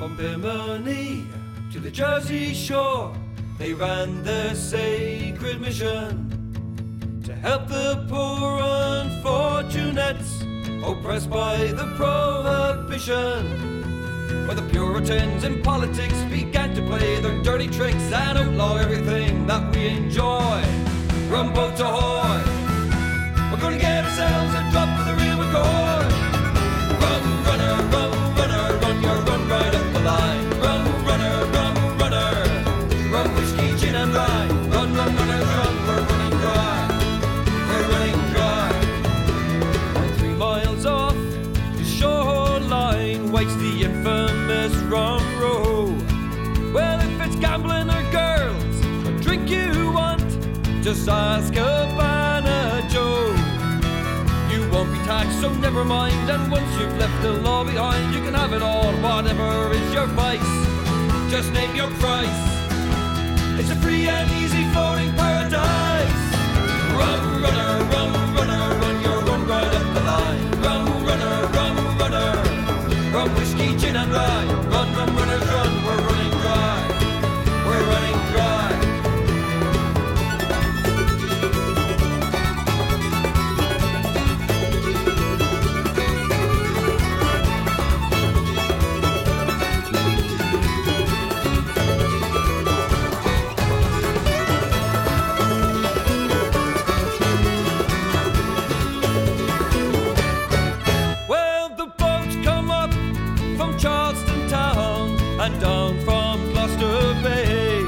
From Bimini to the Jersey shore, they ran their sacred mission to help the poor unfortunates oppressed by the prohibition. Where the Puritans in politics began to waits the infamous rum row. Well, if it's gambling or girls, or drink you want, just ask Havana Joe. You won't be taxed, so never mind. And once you've left the law behind, you can have it all, whatever is your vice. Just name your price. It's a free and easy floating paradise. Run whiskey, gin and rye. And down from Gloucester Bay.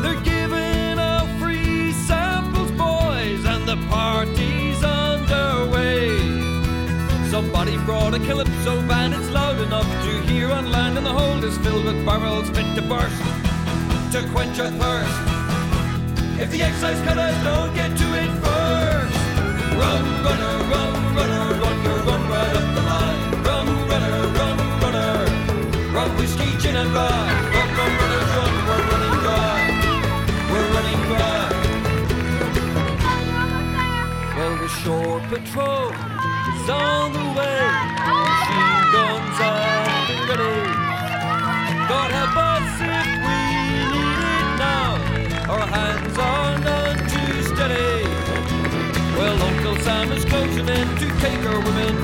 They're giving out free samples, boys, and the party's underway. Somebody brought a calypso band, it's loud enough to hear on land, and the hold is filled with barrels fit to burst to quench your thirst. If the excise cutters don't get to it Shore patrol is on the way. Machine guns are ready. God help us if we need it now. Our hands are none too steady. Well, Uncle Sam is closing in to take our women,